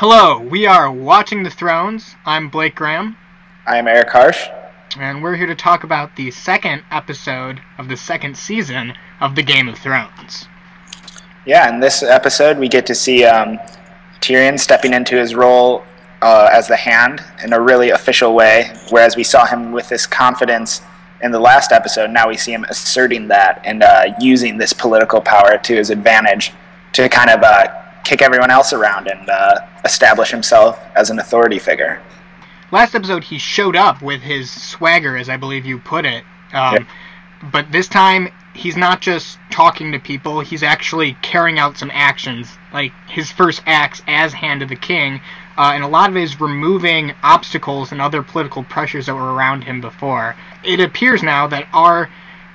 Hello, we are Watching the Thrones. I'm Blake Graham, I am Eric Harsh. and we're here to talk about the second episode of the second season of the Game of Thrones. Yeah, in this episode, we get to see um, Tyrion stepping into his role uh, as the Hand in a really official way, whereas we saw him with this confidence in the last episode. Now we see him asserting that and uh, using this political power to his advantage to kind of uh, kick everyone else around and uh, establish himself as an authority figure. Last episode, he showed up with his swagger, as I believe you put it. Um. But this time, he's not just talking to people, he's actually carrying out some actions. Like his first acts as Hand of the King, uh, and a lot of it is removing obstacles and other political pressures that were around him before. It appears now that our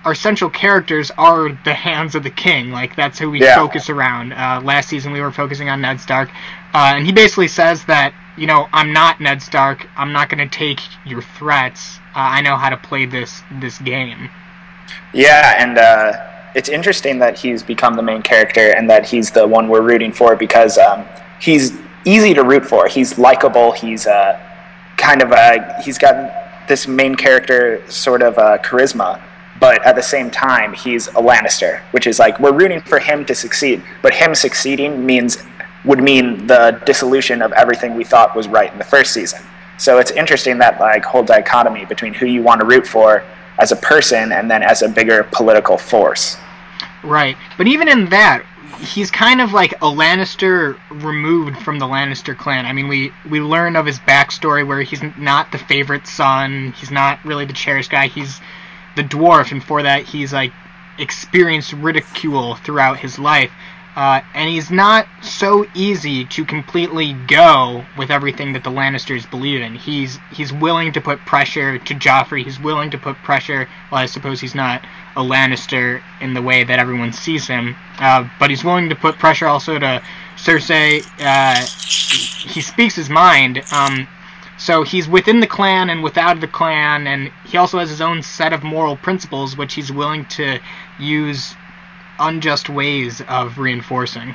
our central characters are the hands of the king. Like that's who we Yeah. focus around. Uh, last season we were focusing on Ned Stark, uh, and he basically says that you know I'm not Ned Stark. I'm not going to take your threats. Uh, I know how to play this this game. Yeah, and uh, it's interesting that he's become the main character and that he's the one we're rooting for because um, he's easy to root for. He's likable. He's uh, kind of a, he's got this main character sort of uh, charisma, but at the same time, he's a Lannister, which is like we're rooting for him to succeed, but him succeeding means would mean the dissolution of everything we thought was right in the first season. So it's interesting that like whole dichotomy between who you want to root for as a person and then as a bigger political force. Right, but even in that, he's kind of like a Lannister removed from the Lannister clan. I mean, we we learn of his backstory where he's not the favorite son. He's not really the cherished guy. He's the dwarf, and for that, he's like experienced ridicule throughout his life. Uh, and he's not so easy to completely go with everything that the Lannisters believe in. He's he's willing to put pressure to Joffrey. He's willing to put pressure. Well, I suppose he's not a Lannister in the way that everyone sees him, uh, but he's willing to put pressure also to Cersei. Uh, he speaks his mind. Um, so he's within the clan and without the clan, and he also has his own set of moral principles, which he's willing to use unjust ways of reinforcing.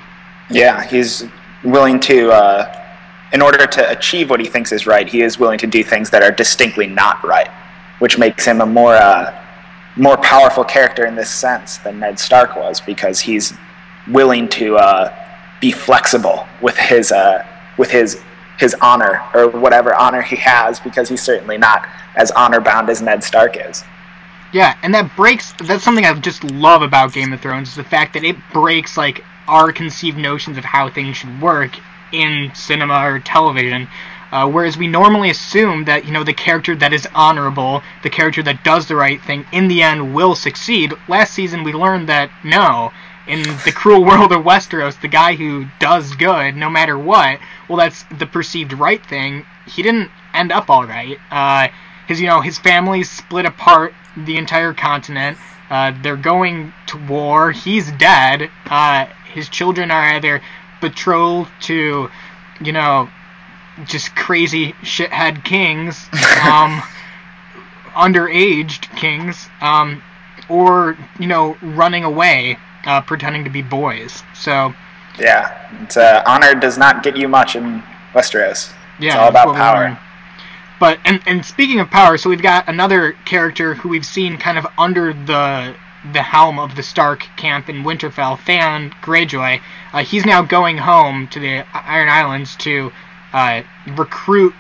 Yeah, he's willing to, uh, in order to achieve what he thinks is right, he is willing to do things that are distinctly not right, which makes him a more, uh, more powerful character in this sense than Ned Stark was, because he's willing to uh, be flexible with his, uh, with his, his honor or whatever honor he has, because he's certainly not as honor bound as Ned Stark is. Yeah, and that breaks. That's something I just love about Game of Thrones is the fact that it breaks like our conceived notions of how things should work in cinema or television. Uh, whereas we normally assume that you know the character that is honorable, the character that does the right thing, in the end will succeed. Last season we learned that no, in the cruel world of Westeros, the guy who does good, no matter what, well, that's the perceived right thing. He didn't end up all right. Uh, his you know his family's split apart the entire continent. Uh, they're going to war. He's dead. Uh, his children are either betrothed to, you know, just crazy shithead kings, um, underaged kings, um, or you know, running away, uh, pretending to be boys. So Yeah, it's, uh, honor does not get you much in Westeros. yeah, it's all about power. But and and speaking of power, so we've got another character who we've seen kind of under the the helm of the Stark camp in Winterfell, Theon Greyjoy. Uh, he's now going home to the Iron Islands to uh, recruit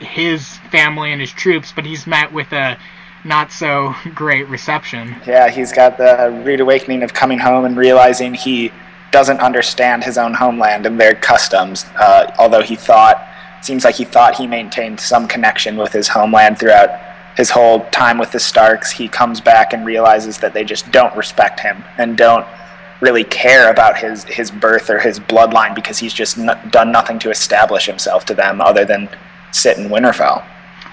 his family and his troops, but he's met with a not so great reception. Yeah, he's got the rude awakening of coming home and realizing he doesn't understand his own homeland and their customs. Uh, although he thought, seems like he thought he maintained some connection with his homeland throughout his whole time with the Starks. He comes back and realizes that they just don't respect him and don't really care about his his birth or his bloodline because he's just n- done nothing to establish himself to them other than sit in Winterfell.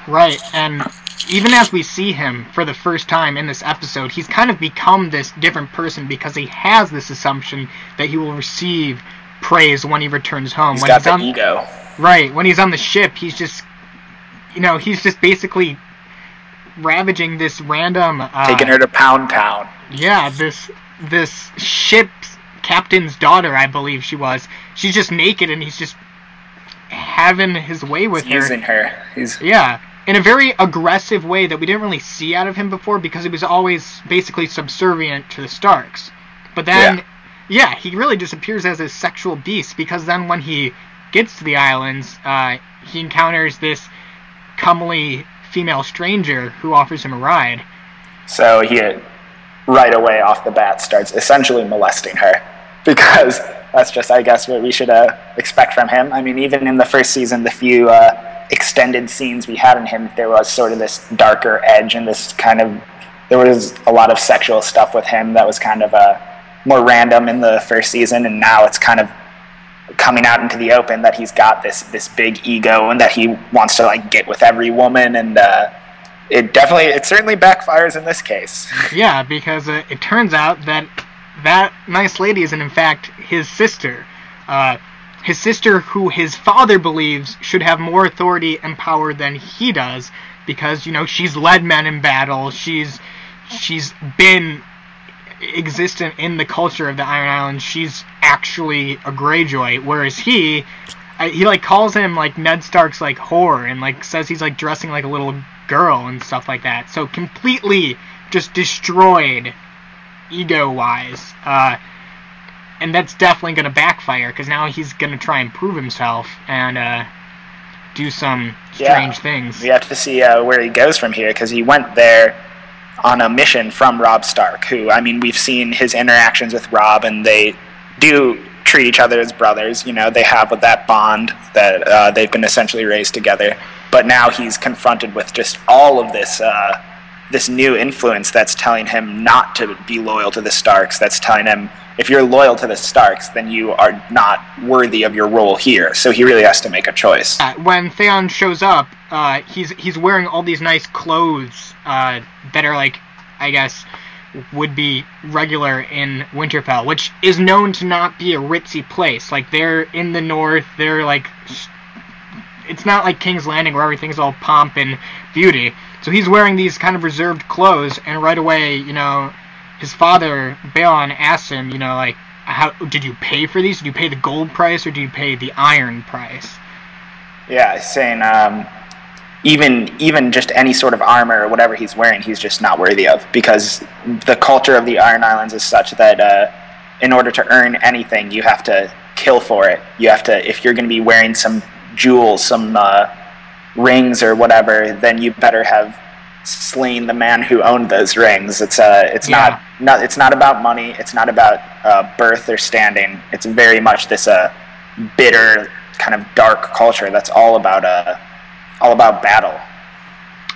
Right, and even as we see him for the first time in this episode, he's kind of become this different person because he has this assumption that he will receive praise when he returns home. He's when got he's the on, ego. Right, when he's on the ship, he's just, you know, he's just basically ravaging this random. Uh, Taking her to Pound Town. Yeah, this this ship's captain's daughter, I believe she was. She's just naked, and he's just having his way with He's her. using her. He's Yeah, in a very aggressive way that we didn't really see out of him before because he was always basically subservient to the Starks. But then, yeah, he really disappears as a sexual beast because then when he gets to the islands, uh, he encounters this comely female stranger who offers him a ride. So he right away off the bat starts essentially molesting her because that's just, I guess, what we should uh, expect from him. I mean, even in the first season, the few uh, extended scenes we had in him, there was sort of this darker edge and this kind of there was a lot of sexual stuff with him that was kind of uh, more random in the first season, and now it's kind of coming out into the open that he's got this this big ego and that he wants to like get with every woman and. Uh, it definitely, it certainly backfires in this case. Yeah, because uh, it turns out that that nice lady is in fact his sister. Uh, his sister, who his father believes should have more authority and power than he does, because you know she's led men in battle. She's she's been existent in the culture of the Iron Islands. She's actually a Greyjoy, whereas he. I, he like calls him like Ned Stark's like whore and like says he's like dressing like a little girl and stuff like that. So completely just destroyed ego wise. Uh, and that's definitely going to backfire because now he's going to try and prove himself and uh, do some strange Yeah. things. We have to see uh, where he goes from here because he went there on a mission from Robb Stark, who, I mean, we've seen his interactions with Robb, and they do treat each other as brothers. You know, they have that bond that uh, they've been essentially raised together. But now he's confronted with just all of this. Uh, this new influence that's telling him not to be loyal to the Starks. That's telling him if you're loyal to the Starks, then you are not worthy of your role here. So he really has to make a choice. Uh, when Theon shows up, uh, he's he's wearing all these nice clothes uh, that are like, I guess, would be regular in Winterfell, which is known to not be a ritzy place. Like they're in the north, they're like, it's not like King's Landing where everything's all pomp and beauty. So he's wearing these kind of reserved clothes, and right away, you know, his father Balon asks him, you know, like, how did you pay for these? Did you pay the gold price or do you pay the iron price? Yeah, saying um, even even just any sort of armor or whatever he's wearing, he's just not worthy of because the culture of the Iron Islands is such that uh, in order to earn anything, you have to kill for it. You have to if you're going to be wearing some jewels, some uh, rings or whatever, then you better have slain the man who owned those rings. It's uh, it's Yeah. not not it's not about money. It's not about uh, birth or standing. It's very much this uh, bitter kind of dark culture that's all about uh, all about battle.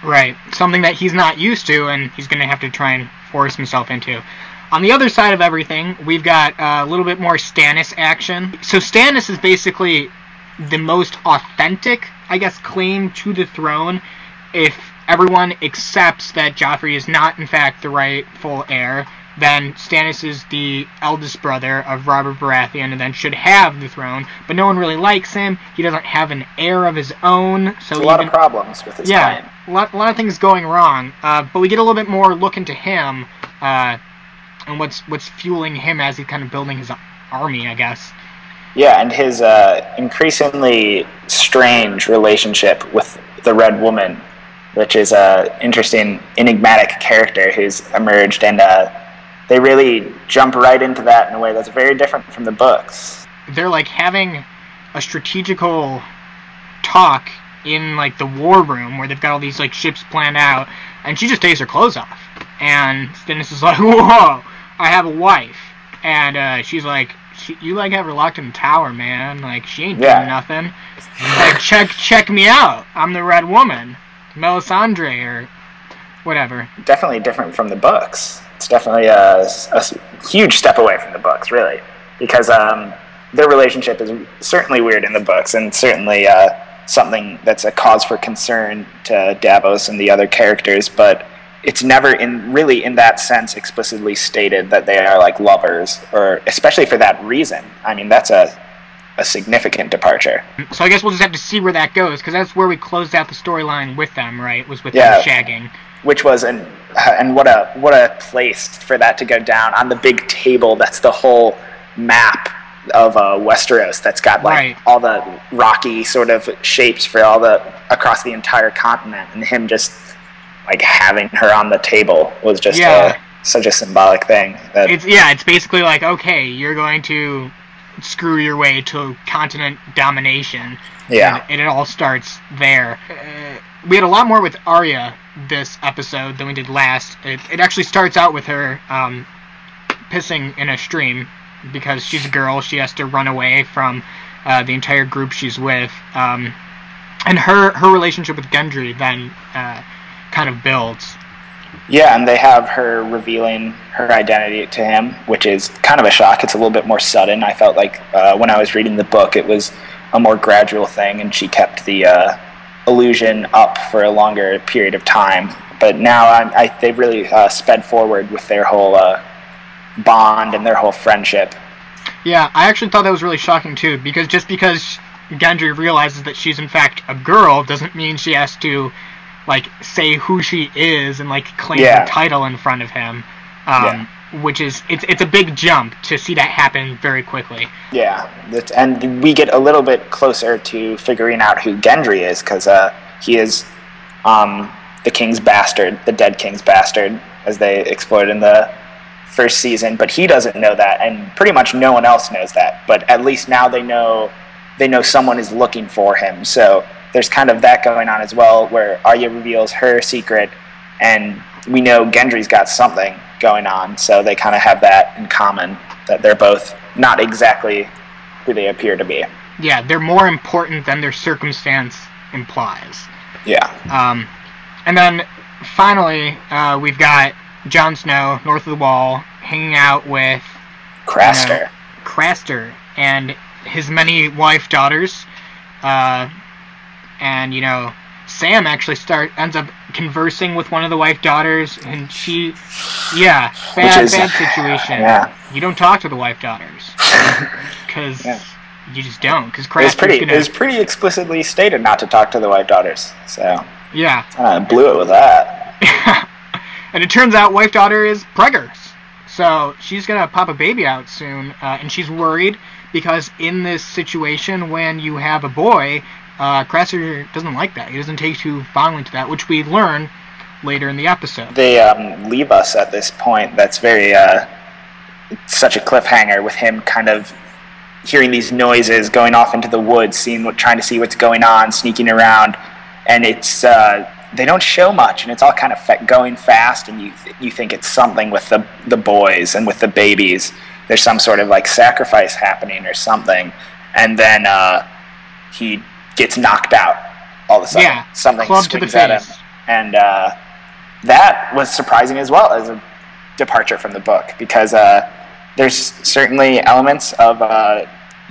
Right. Something that he's not used to, and he's going to have to try and force himself into. On the other side of everything, we've got uh, a little bit more Stannis action. So Stannis is basically the most authentic, I guess, claim to the throne if everyone accepts that Joffrey is not, in fact, the rightful heir. Then Stannis is the eldest brother of Robert Baratheon and then should have the throne, but no one really likes him. He doesn't have an heir of his own, so a lot even- of problems with this yeah, a lot, a lot of things going wrong. Uh, but we get a little bit more look into him uh, and what's what's fueling him as he's kind of building his army, I guess. Yeah, and his uh, increasingly strange relationship with the Red Woman, which is a interesting, enigmatic character who's emerged, and uh, they really jump right into that in a way that's very different from the books. They're like having a strategical talk in like the war room where they've got all these like ships planned out, and she just takes her clothes off, and Stannis is like, "Whoa, I have a wife," and uh, she's like. She, you like have her locked in the tower, man. Like she ain't Yeah. doing nothing. Like check check me out. I'm the red woman, Melisandre or whatever. Definitely different from the books. It's definitely a huge step away from the books, really, because um, their relationship is certainly weird in the books, and certainly uh, something that's a cause for concern to Davos and the other characters. But it's never in really in that sense explicitly stated that they are like lovers, or especially for that reason. I mean, that's a a significant departure. So I guess we'll just have to see where that goes because that's where we closed out the storyline with them, right? Was with Yeah. them shagging. which was an and what a what a place for that to go down on the big table that's the whole map of uh, Westeros that's got like Right. all the rocky sort of shapes for all the across the entire continent, and him just like having her on the table was just Yeah. uh, such a symbolic thing. That, It's yeah, it's basically like okay, you're going to screw your way to continent domination. yeah, and, and it all starts there. Uh, we had a lot more with Arya this episode than we did last. It, it actually starts out with her um, pissing in a stream because she's a girl. She has to run away from uh, the entire group she's with, um, and her her relationship with Gendry then uh, kind of builds. Yeah, and they have her revealing her identity to him, which is kind of a shock. It's a little bit more sudden. I felt like uh, when I was reading the book, it was a more gradual thing, and she kept the uh, illusion up for a longer period of time. But now I, I, they've really uh, sped forward with their whole uh, bond and their whole friendship. Yeah, I actually thought that was really shocking too, because just because Gendry realizes that she's in fact a girl doesn't mean she has to like say who she is and like claim Yeah. the title in front of him. Um, Which is it's it's a big jump to see that happen very quickly. Yeah, and we get a little bit closer to figuring out who Gendry is because uh, he is um, the king's bastard, the dead king's bastard, as they explored in the first season. But he doesn't know that, and pretty much no one else knows that. But at least now they know they know someone is looking for him. So there's kind of that going on as well, where Arya reveals her secret, and we know Gendry's got something going on. So they kind of have that in common that they're both not exactly who they appear to be. Yeah, they're more important than their circumstance implies. Yeah. Um, and then finally, uh, we've got Jon Snow north of the Wall hanging out with Craster. Craster and his many wife daughters. Uh, and you know, Sam actually start ends up conversing with one of the wife daughters, and she, yeah, bad is- bad situation. yeah. You don't talk to the wife daughters because Yeah. you just don't. Because It was pretty. gonna, It was pretty explicitly stated not to talk to the wife daughters. So yeah. I blew it with that. and it turns out wife daughter is preggers. So she's gonna pop a baby out soon, uh, and she's worried because in this situation, when you have a boy, uh, doesn't like that. He doesn't take too fondly to that, which we learn later in the episode. They um, leave us at this point. That's very uh, such a cliffhanger with him kind of hearing these noises, going off into the woods, seeing what, trying to see what's going on, sneaking around, and it's uh, they don't show much, and it's all kind of going fast, and you th- you think it's something with the the boys and with the babies. There's some sort of like sacrifice happening or something, and then uh, he gets knocked out all of a sudden. Yeah, something club the swings at him, and uh, that was surprising as well as a departure from the book because uh, there's certainly elements of uh,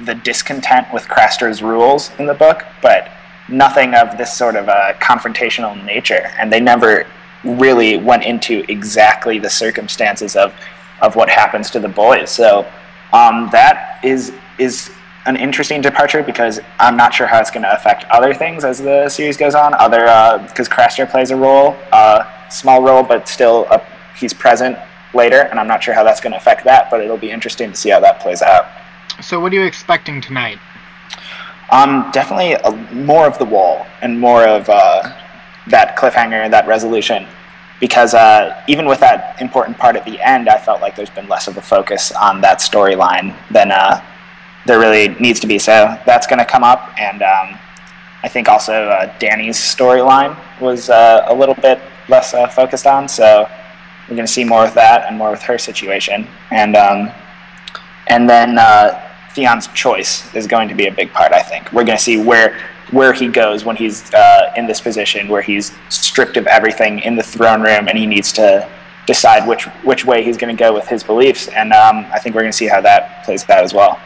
the discontent with Craster's rules in the book, but nothing of this sort of uh, confrontational nature. And they never really went into exactly the circumstances of, of what happens to the boys. So um, that is is an interesting departure because I'm not sure how it's going to affect other things as the series goes on. Other because Craster plays a role, uh, small role, but still uh, he's present later, and I'm not sure how that's going to affect that. But it'll be interesting to see how that plays out. So what are you expecting tonight? Um, definitely a, more of the wall and more of uh, that cliffhanger, that resolution. Because uh, even with that important part at the end, I felt like there's been less of a focus on that storyline than uh, there really needs to be. So that's going to come up, and um, I think also uh, Dany's storyline was uh, a little bit less uh, focused on. So we're going to see more of that and more with her situation, and um, and then uh, Theon's choice is going to be a big part. I think we're going to see where where he goes when he's uh, in this position where he's stripped of everything in the throne room and he needs to decide which which way he's going to go with his beliefs. And um, I think we're going to see how that plays out as well.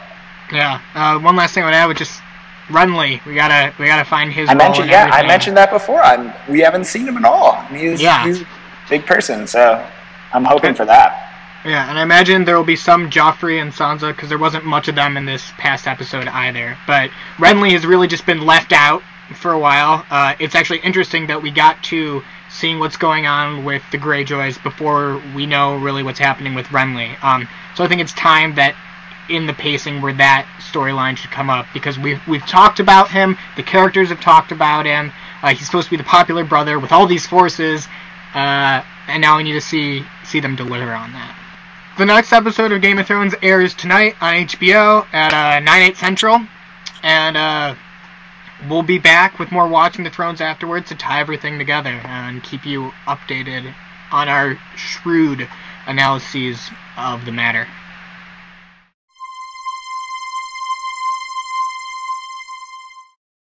Yeah. Uh, one last thing I would add would just Renly. We gotta we gotta find his. I role mentioned yeah, I mentioned that before. I'm, we haven't seen him at all. He's, Yeah. he's a big person, so I'm hoping for that. Yeah, and I imagine there will be some Joffrey and Sansa because there wasn't much of them in this past episode either. But Renly has really just been left out for a while. Uh, it's actually interesting that we got to seeing what's going on with the Greyjoys before we know really what's happening with Renly. Um, so I think it's time that in the pacing where that storyline should come up because we've we've talked about him, the characters have talked about him. Uh, he's supposed to be the popular brother with all these forces, uh, and now we need to see see them deliver on that. The next episode of Game of Thrones airs tonight on HBO at uh, 9 8 Central, and uh, we'll be back with more Watching the Thrones afterwards to tie everything together and keep you updated on our shrewd analyses of the matter.